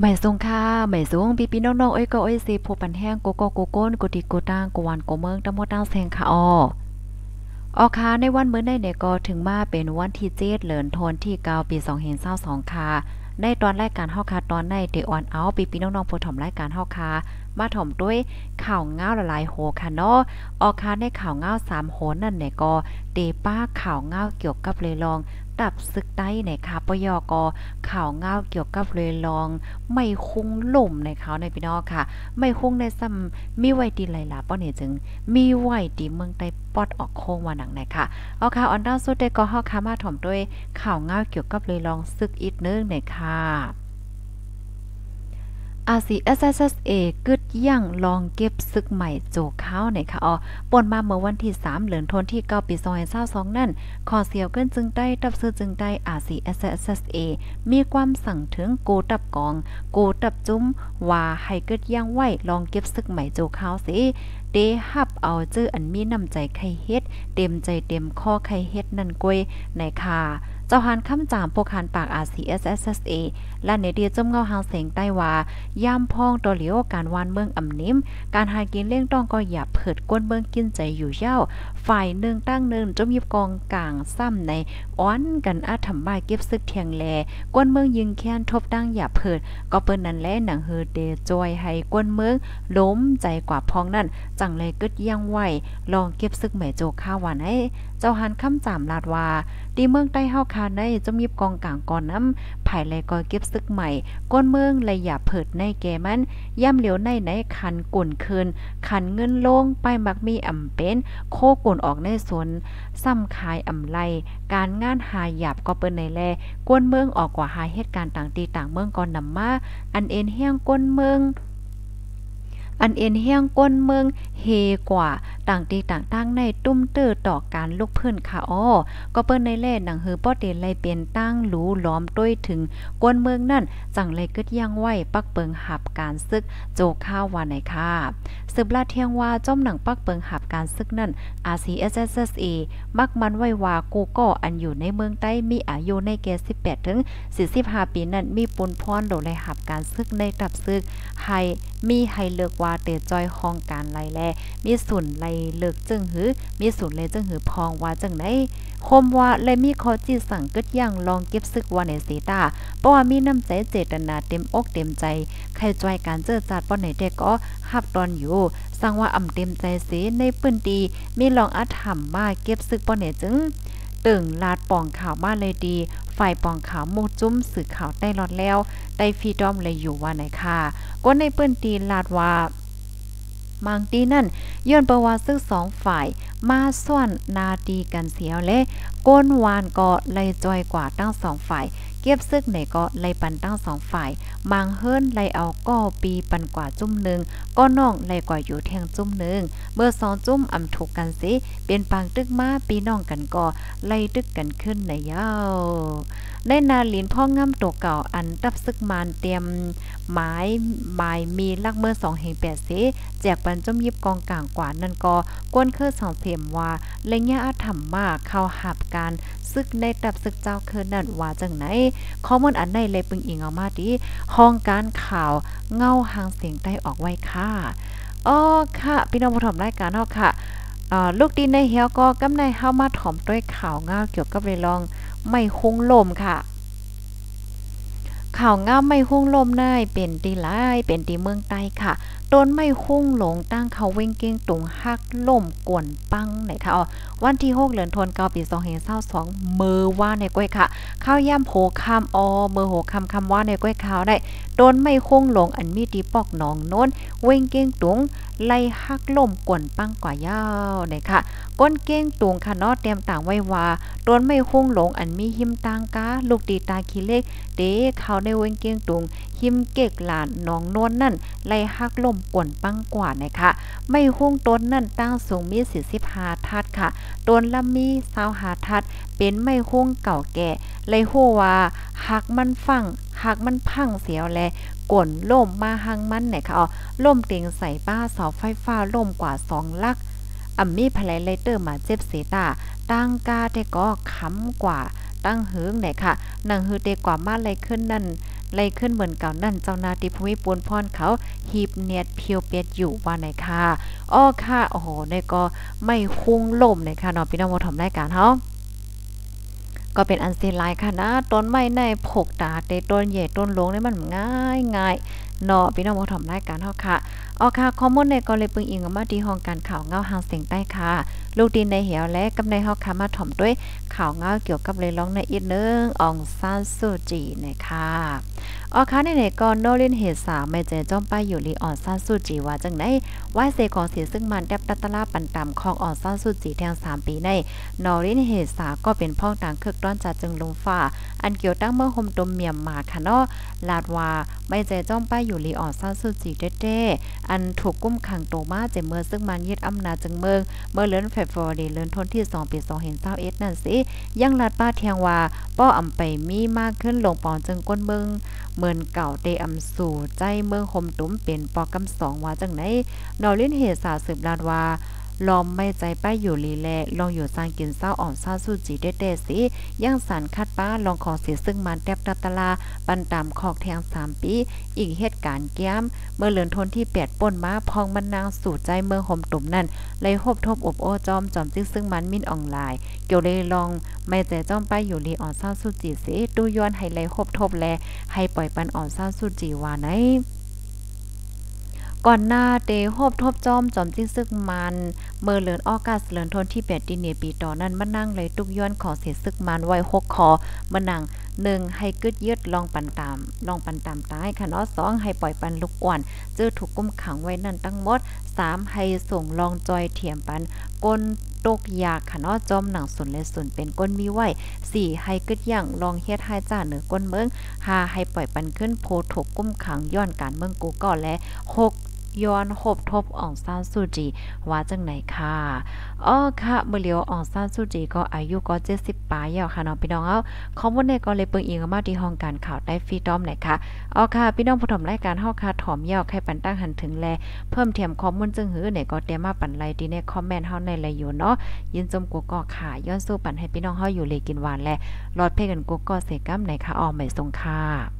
หม่สงค่ะหม่สูงพี่พี่น้องๆเอ้ยก็เอ้ยสิผู้ปันแห้งโกโกโกโก้นกุติกูตังกวนโกเมืองตะมดตั้งแซงค่ะอ้อออค่ะในวันมื้อในเนี่ยก็ถึงมาเป็นวันที่7เดือนธันวาคมที่9ปี2522ค่ะในตอนรายการเฮาค่ะตอนในเดออนเอาปีพี่น้องๆผู้ถมรายการเฮาค่ะมาถมด้วยข่าวเงาวหลายโหค่ะเนาะออค่ะในข่าวเง้าว3โหนั่นเนี่ยก็เตป้าข่าวเงาเกี่ยวกับเลยลอง ดับซึกใต้ในค่ะปยกข่าวเงาเกี่ยวกับเลยลอง ไม่คุ้งหล่มในเขาในพี่น้องค่ะ ไม่คุ้งในซ้ำมีไว้ดีไหลายๆป้อเนี่ยจึง มีไว้ดีเมืองใต้ปอดออกโค้งว่าหนังไหนค่ะเอาค่ะออนดาวสุดได้ก็เฮาค่ะมาถ่อมด้วยข่าวเงาเกี่ยวกับเลยลองซึกอีกนึงในค่ะ RCSSA กึดย่างลองเก็บซึกใหม่โจข้าวในค่ะอ๋อป่นมาเมื่อวันที่ 3 เหลือนทนที่ 9 ปี2022นั่นขอเสียวเกินจึงได้ตับซื้อจึงได้ RCSSA มีความสั่งถึงโกตับกอง โกตับจุ้ม ว่าให้กิดย่างไหวลองเก็บซึกใหม่โจข้าวสิเดฮับเอาเจืออันมีน้ำใจไข่เฮ็ด เต็มใจเต็มข้อไข่เฮ็ดนั่นกวยในค่ะ เจ้าหานคำจามพวกหันปาก RCSSA และในเดียจมเงาหางเสียงใต้ว่าย่ามพ้องตัวเหลียวการวานเมืองอ่ำนิ่ม การหากินเลี้ยงต้องก็อย่าเผิดก้นเมืองกินใจอยู่เย้า ฝ่ายหนึ่งตั้งหนึ่งจมยิบกองกลางซ้ำในอ้อนกันอาถมบายเก็บซึกเทียงแลก้นเมืองยิงแค้นทบตั้งอย่าเผิด ก็เปิ้นนั้นแลหนังเฮอเดจอยให้ก้นเมืองล้มใจกว่าพ้องนั่นจังเลยกึดย่างไหวลองเก็บซึกแม่โจข้าววันให้เจ้าหันคำจามลาดว่าดีเมืองใต้เฮาคาในจะมีกองกลางก่อนน้ำภายแลก็เก็บซึกใหม่ ก้นเมืองเลยอย่าเผิดในแกมันย่ำเหลียวในไหนคันกุ่นคืนคันเงินลงไปมักมีอ่ำเป็น โคกุ่นออกในสวนซ้ำขายอ่ำไลการงานหายหยาบก็เปิ้นในแลก้นเมืองออกกว่าหาเหตุการณ์ต่างตีต่างเมืองก่อนนำมาอันเอ็นเฮียงก้นเมือง อันเอ็นเฮียงก้นเมืองเฮกว่าต่างตีต่างตั้งในตุ้มเตอต่อการลุกเพิ่อนค่ะอ้อก็เปิ้นในแล่หนังฮือป้อเตนไลเป็นตั้งหลูล้อมต้วยถึงกวนเมืองนั่นจังเลยกึดย่างไหวปักเปิงหับการซึกโจข้าววานไหนค่ะสืบลาเที่ยงว่าจ้อมหนังปักเปิงหับการซึกนั่น RCSSA มักมันไว้ว่ากูก็อันอยู่ในเมืองใต้มีอายุในแก่18ถึง45 ปีนั้นมีปุนพรโดเลยหับการซึกในตับซึกให้มีให้เลือกว่าเตจอยห้องการไล่แลมีสุนไล่เลิกจึงหือ มีสุนเลยจึงหือพองว่าจังไหนคมว่าเลยมีขอจิตสั่งกึดย่างลองเก็บซึกว่าในสีตาเพราะว่ามีน้ำใจเจตนาเต็มอกเต็มใจ ใครจอยการเจอจัดป้อนไหนเด็กก็หับตอนอยู่สั่งว่าอ่ำเต็มใจสีในปื้นดีมีลองอาถรรมมาเก็บซึกป้อนไหนจึงตึงลาดป่องข่าวมาเลยดี ฝ่ายปองขาวมูจุ้มสื่อข่าวใต้รอดแล้วได้ฟีดอมเลยอยู่ว่าไหนค่ะก็ในเปื้นตีลาดว่ามังตีนั่นย้อนประวัติซึ่งสองฝ่ายมาส่วนนาตีกันเสียวและก้นวานก็เลยจอยกว่าตั้งสองฝ่าย เก็บซึกไหนก็เลยปันตั้งสองฝ่ายมังเฮิรนเลยเอาก็ปีปันกว่าจุ่มหนึ่งก็น้องเลยกว่าอยู่เทียงจุ่มหนึ่งเมื่อสองจุ่มอำถูกกันสิเป็นปางตึกมาปีน้องกันก็ไล่ตึกกันขึ้นในยาวได้นาลินพ่องามตัวเก่าอันตับซึกมานเตรียมหมายหมายมีลักเมื่อสองแห่งแปดเสแจกปันจุ่มยิบกองกลางกว่านั่นก็กวนเครือสองสียมว่าเลงยาอาถรรมมาเข้าหับการซึกในตับซึกเจ้าเคือนั่นว่าจังไหนข้อมูลอันในเลยปึงอิงเอามาดีห้องการข่าวเงาหางเสียงใต้ออกไว้ค่ะอ๋อค่ะพี่น้องผู้ชมรายการเฮาค่ะลูกดินในเหี่ยวก็กำในเฮามาถอมด้วยข่าวเงาเกี่ยวกับเรลองไม่คงลมค่ะ ข่าวงามไม่หุ้งลมได้เป็นตีหลายเป็นตีเมืองใต้ค่ะต้นไม่หุ้งหลงตั้งเขาเว้งเก้งตุงฮักล่มกวนปังไหนค่ะอ๋อวันที่6เดือนธันวาคมปี2522มือว่าในก้อยค่ะ ข้าวย่ำโผคำออมือโหคำคำว่าในก้อยขาวได้ต้นไม่หุ้งหลงอันมีตีปอกหนองโน้นเว้งเก้งตุง ไล่ฮักล่มกวนปังกว่ายาวไหนค่ะ ก้นเก้งตุงค่ะนาะเตรียมต่างไว้ว่าต้นไม่หุ้งหลงอันมีหิมตางกาลูกดีตาขี้เล็กเด้เขาในเวงเก้งตุงหิมเกกหลานน้องนวลนั่นไล่ฮักล่มกวนปังกว่านะคะไม่หุ้งต้นนั่นตั้งสูงมี45ทัดค่ะต้นละมี25ทัดเป็นไม่หุ้งเก่าแก่เลยฮู้ว่าหักมันฟังหักมันพังเสียวแล ก่นล่มมาหังมันไหนคะอ๋อล่มเตียงใส่ป้าเสาไฟฟ้าล่มกว่า2ลักอ่ำมีพลายเลเตอร์มาเจ็บเสตาตั้งกาแต่ก็ค้ำกว่าตั้งเหืองไหนค่ะนังฮือเตกว่ามาเลยขึ้นนั่นไลขึ้นเหมือนเก่านั่นเจ้านาติภูมิปูนพรเขาหีบเนียดเพียวเปียดอยู่ว่าไหนค่ะอ้อค่ะโอ้โหในก็ไม่คุ้งล่มเลยค่ะเนาะพี่น้องบ่ทำรายการเฮา ก็เป็นอันซีไลค่ะนะต้นไม้ในผกตาเตต้นใหญ่ต้นลงนี่มันง่ายง่าย เนาะพี่น้องบ่ทำรายการเฮาค่ะออค่ะข้อมูลในก็เลยปึงอิงมาที่ห้องการข่าวเงาหางเสียงใต้ค่ะลูกดินในเหี่ยวและกำในเฮาค่ะมาถอมด้วยข่าวเงาเกี่ยวกับเลยร้องในอีกนึงอองซานซูจีนะคะออค่ะในๆก็โนลินเหตุสาไม่เจจ้อมป้ายอยู่ลีออนซานซูจีว่าจังได๋ว่าเซของเสียซึ่งมันแดบตัตลาปันตำของออนซานซูจีแทง3ปีในนอลินเหตุสาก็เป็นพ้องต่างคึกร้อนจัดจึงลงฟ้าอันเกี่ยวตั้งเมื่อห่มตมเมียมมาค่ะเนาะลาดว่าไม่เจจ้อมป้ายอยู่ลีออนซานซูจีเด้ๆอันถูกกุ้มขังโตมาเจเมือซึ่งมันยึดอำนาจจึงเมือง เมื่อเลือนเฟบรอรีเลือนทนที่ 2 ปี2เห็นเศร้าเอ็ดนั่นสิ ยังลาดป้าเทียงว่าป้ออำไปมีมากขึ้นลงปอนจึงก้นเมืองเหมือนเก่าเตอำสู่ใจเมืองคมตุ้มเป็นปอกำสองว่าจังไหนนอลินเหตุสาสืบลาดว่า ลอมไม่ใจป้ายอยู่ลีแลลองอยู่สร้างกินเศร้าอ่อนซาสู้จีเด้ๆสิย่างสันคัดป้าลองขอเสียซึ่งมันแทบตัตลาปันตามขอกแทง3ปี อีกเหตุการณ์แก้ม เมื่อเหลือนทนที่8ป่นมาพองมันนางสู่ใจเมืองห่มตุ่มนั่นเลยหบทบอบโอจอมจอมซิซึ่งมันมินออนไลน์เกี่ยวเลยลองไม่ใจจ้อมป้ายอยู่ลีอ่อนซาสู้จีสิดูย้อนให้เลยหบทบแลให้ปล่อยปันอ่อนซาสู้จีว่าไหน ก่อนหน้าเตฮบทบจอมจอมจิ้งซึกมันเมื่อเลือนออกัสเลือนทนที่8ดินเนียปีต่อนั้นมานั่งเลยตุกย้อนขอเสียซึกมันไว้6คอมานั่ง 1 ให้กึดยึดลองปันตาม ลองปันตามตายค่ะเนาะ2ให้ปล่อยปันลูกอ่อนเจอถูกกุมขังไว้นั่นตั้งหมด 3 ให้ส่งลองจอยเถียมปันก้นตกยากค่ะเนาะจอมหนังสุนและสุนเป็นก้นมีไหว 4 ให้กึดย่างลองเฮ็ดให้จ้าเหนือก้นเมือง 5 ให้ปล่อยปันขึ้นโพถูกกุ้มขังย้อนการเมืองกูก่อและ 6 ย้อนหบทบอ่องซานซูจีว่าจังไหนค่ะอ๋อค่ะเมื่อเลียวอ่องซานซูจีก็อายุก็70ปลายแล้วค่ะน้องพี่น้องเอาข้อมูลในก็เลยเปิงอิงมาที่ห้องการข่าวได้ฟรีดอมไหนค่ะอ๋อค่ะพี่น้องผู้ชมรายการเฮาค่ะถ่อมยาวให้ปันตั้งหันถึงแล เพิ่มเทียมข้อมูลจึงหื้อไหนก็เตรียมมาปันไลดีในคอมเมนต์เฮาในไลอยู่เนาะยินจมกูก็ค่ะย้อนสู้ปันให้พี่น้องเฮาอยู่เลยกินหวานและรอดเพ่กันกูก็เสกัมไหนค่ะออมไม่ทรงค่ะ